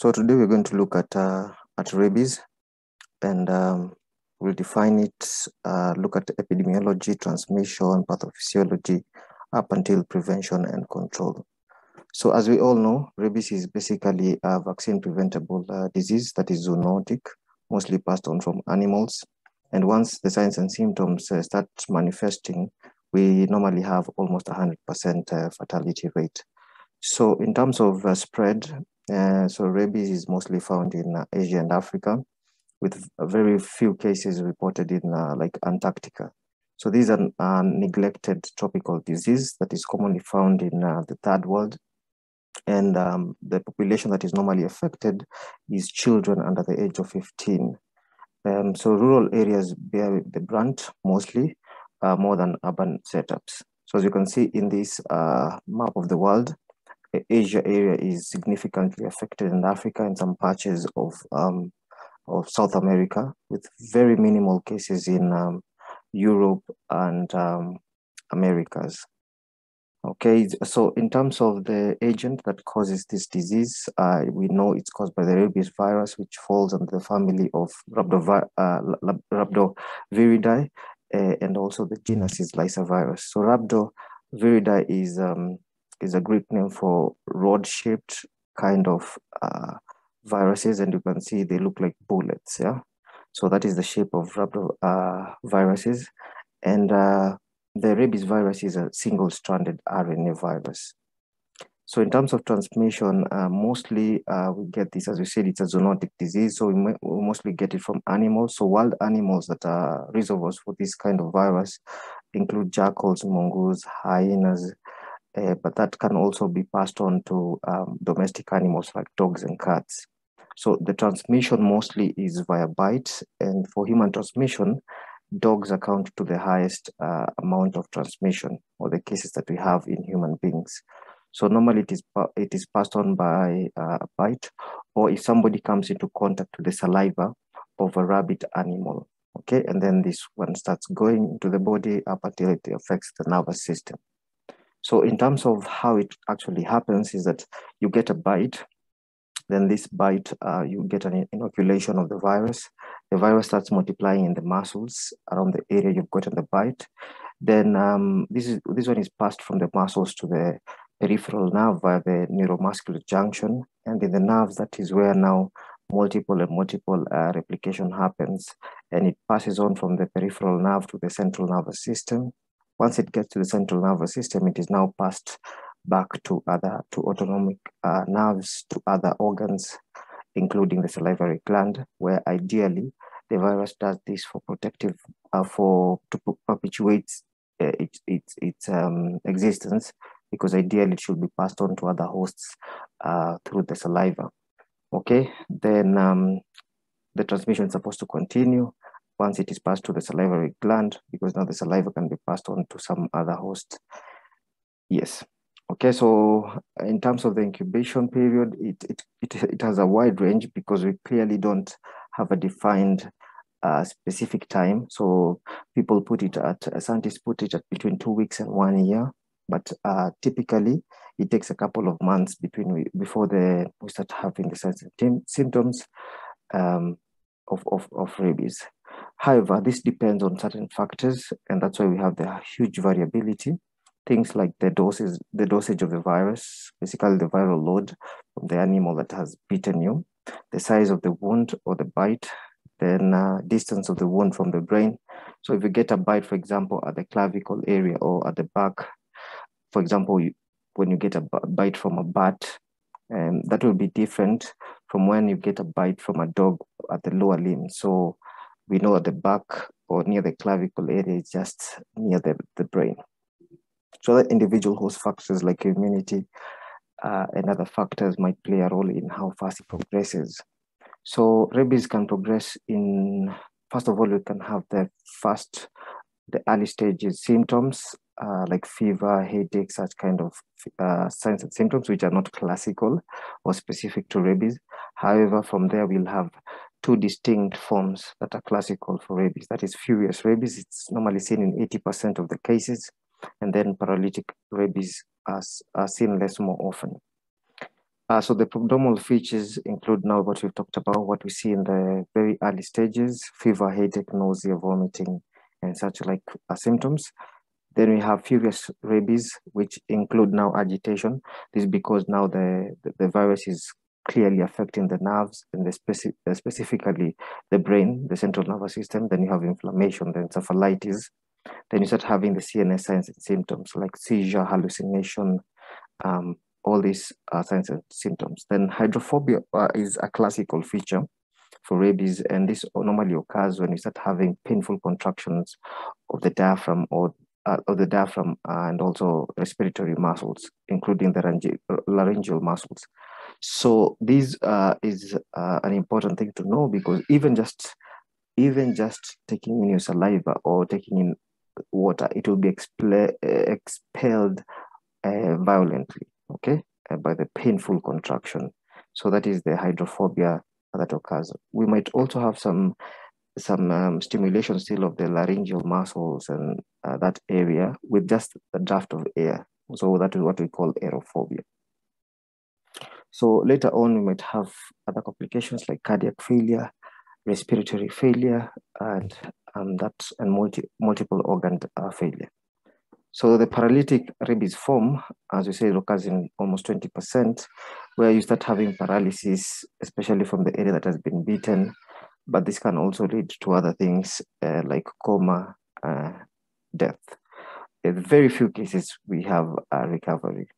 So today we're going to look at uh, at rabies, and um, we'll define it. Uh, look at epidemiology, transmission, pathophysiology, up until prevention and control. So as we all know, rabies is basically a vaccine-preventable uh, disease that is zoonotic, mostly passed on from animals. And once the signs and symptoms uh, start manifesting, we normally have almost 100% uh, fatality rate. So in terms of uh, spread, uh, so rabies is mostly found in uh, Asia and Africa, with very few cases reported in uh, like Antarctica. So these are a neglected tropical disease that is commonly found in uh, the third world. And um, the population that is normally affected is children under the age of 15. Um, so rural areas bear the brunt mostly, uh, more than urban setups. So as you can see in this uh, map of the world, Asia area is significantly affected in Africa and some patches of, um, of South America with very minimal cases in um, Europe and um, Americas. Okay, so in terms of the agent that causes this disease, uh, we know it's caused by the rabies virus, which falls under the family of uh, Rhabdoviridae, uh, and also the genus is Lyssavirus. So Rhabdoviridae is um, is a Greek name for rod-shaped kind of uh, viruses, and you can see they look like bullets. Yeah, so that is the shape of uh, viruses, and uh, the rabies virus is a single-stranded RNA virus. So in terms of transmission, uh, mostly uh, we get this, as we said, it's a zoonotic disease. So we, we, mostly get it from animals. So wild animals that are reservoirs for this kind of virus include jackals, mongoose, hyenas, uh, but that can also be passed on to um, domestic animals like dogs and cats. So the transmission mostly is via bites, and for human transmission, dogs account to the highest uh, amount of transmission or the cases that we have in human beings. So normally it is it is passed on by uh, a bite, or if somebody comes into contact with the saliva of a rabbit animal. Okay, and then this one starts going into the body up until it affects the nervous system. So in terms of how it actually happens is that you get a bite, then this bite, uh, you get an inoculation of the virus. The virus starts multiplying in the muscles around the area you've gotten the bite. Then um, this is this one is passed from the muscles to the peripheral nerve via the neuromuscular junction, and in the nerves that is where now multiple and multiple uh, replication happens, and it passes on from the peripheral nerve to the central nervous system, once it gets to the central nervous system, it is now passed back to other, to autonomic uh, nerves, to other organs, including the salivary gland, where ideally the virus does this for protective, uh, for to perpetuate uh, its, its, its um, existence, because ideally it should be passed on to other hosts uh, through the saliva. Okay, then um, the transmission is supposed to continue once it is passed to the salivary gland, because now the saliva can be passed on to some other host. Yes. Okay, so in terms of the incubation period, it, it, it, it has a wide range because we clearly don't have a defined uh, specific time. So people put it at, scientists put it at between two weeks and one year, but uh, typically it takes a couple of months between before the we start having the symptoms um, of, of, of rabies. However, this depends on certain factors, and that's why we have the huge variability. Things like the doses, the dosage of the virus, basically the viral load from the animal that has bitten you, the size of the wound or the bite, then uh, distance of the wound from the brain. So if you get a bite, for example, at the clavicle area or at the back, for example, you, when you get a bite from a bat, um, that will be different from when you get a bite from a dog at the lower limb. So we know at the back or near the clavicle area is just near the, the brain. So that individual host factors like immunity uh, and other factors might play a role in how fast it progresses. So rabies can progress in, first of all, you can have the first, the early stages symptoms uh, like fever, headache, such kind of uh, signs and symptoms, which are not classical or specific to rabies. However, from there, we'll have two distinct forms that are classical for rabies. That is furious rabies. It's normally seen in 80% of the cases. And then paralytic rabies are, are seen less more often. Uh, so the prodromal features include now what we've talked about, what we see in the very early stages, fever, headache, nausea, vomiting, and such like uh, symptoms. Then we have furious rabies, which include now agitation. This is because now the, the, the virus is clearly affecting the nerves and the speci uh, specifically the brain, the central nervous system. Then you have inflammation, then encephalitis. Then you start having the CNS signs and symptoms like seizure, hallucination, um, all these uh, signs and symptoms. Then hydrophobia uh, is a classical feature for rabies, and this normally occurs when you start having painful contractions of the diaphragm or uh, of the diaphragm and also respiratory muscles, including the laryngeal muscles. So this uh, is uh, an important thing to know because even just even just taking in your saliva or taking in water, it will be expelled uh, violently, okay, uh, by the painful contraction. So that is the hydrophobia that occurs. We might also have some some um, stimulation still of the laryngeal muscles and uh, that area with just the draft of air. So that is what we call aerophobia. So later on, we might have other complications like cardiac failure, respiratory failure, and um, that and multi, multiple organ uh, failure. So the paralytic rabies form, as we say, occurs in almost 20%, where you start having paralysis, especially from the area that has been beaten. But this can also lead to other things uh, like coma, uh, death. In very few cases, we have a recovery.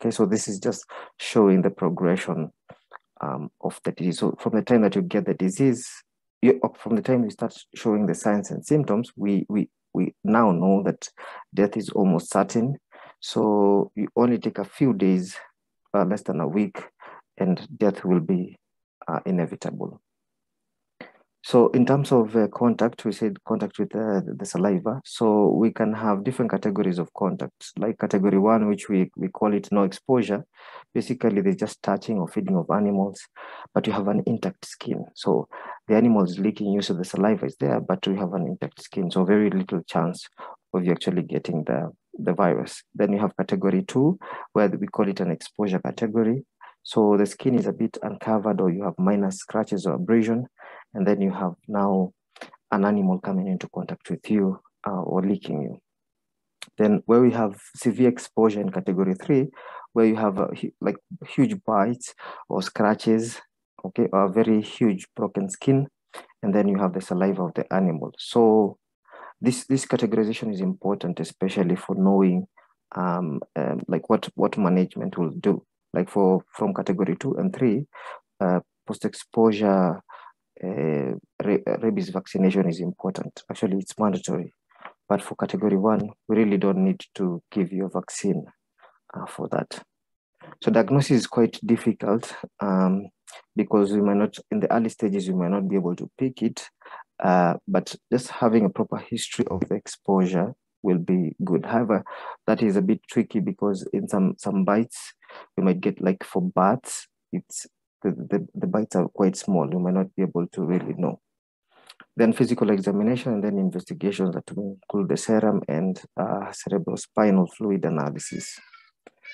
Okay, so this is just showing the progression um, of the disease. So from the time that you get the disease, you, from the time you start showing the signs and symptoms, we, we, we now know that death is almost certain. So you only take a few days, uh, less than a week, and death will be uh, inevitable. So in terms of uh, contact, we said contact with uh, the saliva. So we can have different categories of contact, like category one, which we, we call it no exposure. Basically, they're just touching or feeding of animals, but you have an intact skin. So the animal is licking you, so the saliva is there, but you have an intact skin. So very little chance of you actually getting the, the virus. Then you have category two, where we call it an exposure category. So the skin is a bit uncovered or you have minor scratches or abrasion and then you have now an animal coming into contact with you uh, or licking you. Then where we have severe exposure in category three, where you have uh, like huge bites or scratches, okay, or very huge broken skin, and then you have the saliva of the animal. So this this categorization is important, especially for knowing um, um, like what what management will do. Like for from category two and three, uh, post exposure uh, rabies vaccination is important. Actually, it's mandatory. But for category one, we really don't need to give you a vaccine uh, for that. So diagnosis is quite difficult um, because we might not, in the early stages, we might not be able to pick it. Uh, but just having a proper history of the exposure will be good. However, that is a bit tricky because in some some bites, we might get like for bats, it's the, the, the bites are quite small. You might not be able to really know. Then physical examination and then investigations that include the serum and uh, cerebrospinal fluid analysis.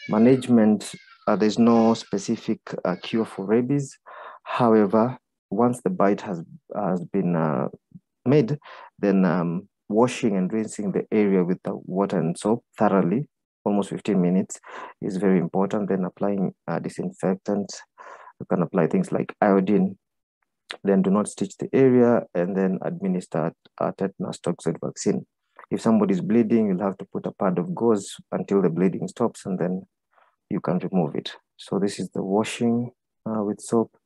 Management, uh, there's no specific uh, cure for rabies. However, once the bite has, has been uh, made, then um, washing and rinsing the area with the water and soap thoroughly, almost 15 minutes, is very important. Then applying uh, disinfectant you can apply things like iodine, then do not stitch the area, and then administer a tetanus toxoid vaccine. If somebody is bleeding, you'll have to put a pad of gauze until the bleeding stops, and then you can remove it. So this is the washing uh, with soap.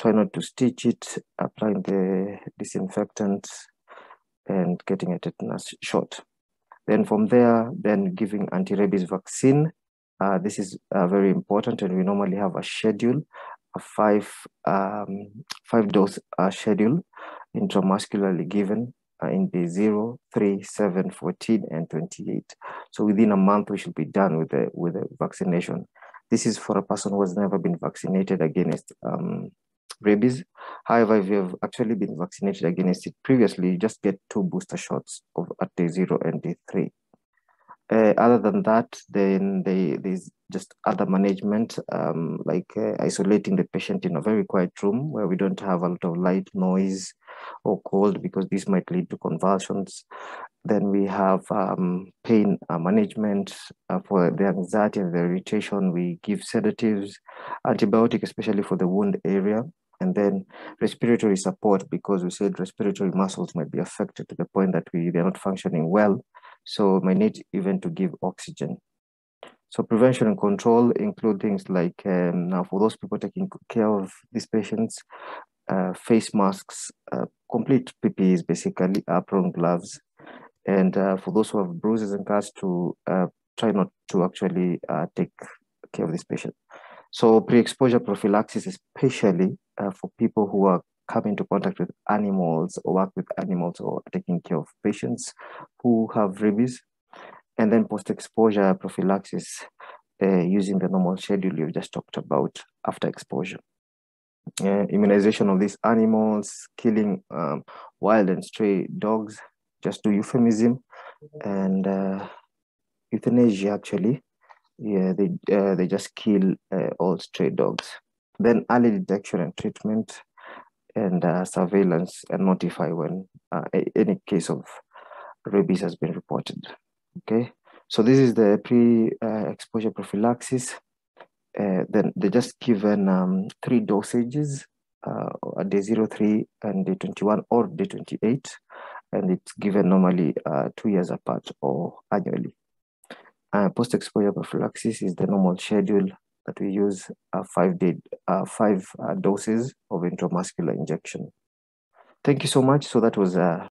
Try not to stitch it, applying the disinfectant and getting a tetanus shot. Then from there, then giving anti-rabies vaccine. Uh, this is uh, very important and we normally have a schedule a five um, five dose uh, schedule intramuscularly given uh, in day 0, 3, 7, 14, and 28. So within a month, we should be done with the, with the vaccination. This is for a person who has never been vaccinated against um, rabies. However, if you have actually been vaccinated against it previously, you just get two booster shots of at day 0 and day 3. Uh, other than that, then they, there's just other management, um, like uh, isolating the patient in a very quiet room where we don't have a lot of light, noise, or cold, because this might lead to convulsions. Then we have um, pain uh, management uh, for the anxiety and the irritation. We give sedatives, antibiotic, especially for the wound area, and then respiratory support because we said respiratory muscles might be affected to the point that we they're not functioning well. So we need even to give oxygen. So prevention and control include things like um, now for those people taking care of these patients, uh, face masks, uh, complete PPEs, basically apron, gloves, and uh, for those who have bruises and cuts to uh, try not to actually uh, take care of this patient. So pre-exposure prophylaxis, especially uh, for people who are come into contact with animals or work with animals or taking care of patients who have rabies. And then post-exposure prophylaxis uh, using the normal schedule you've just talked about after exposure. Uh, immunization of these animals, killing um, wild and stray dogs, just to euphemism, and uh, euthanasia actually. Yeah, they, uh, they just kill uh, all stray dogs. Then early detection and treatment, and uh, surveillance and notify when uh, any case of rabies has been reported. Okay, so this is the pre-exposure prophylaxis. Uh, then they just given um, three dosages uh, at day 03 and day 21 or day 28, and it's given normally uh, two years apart or annually. Uh, post-exposure prophylaxis is the normal schedule that we use uh, five day, uh, five doses of intramuscular injection. Thank you so much. So that was uh,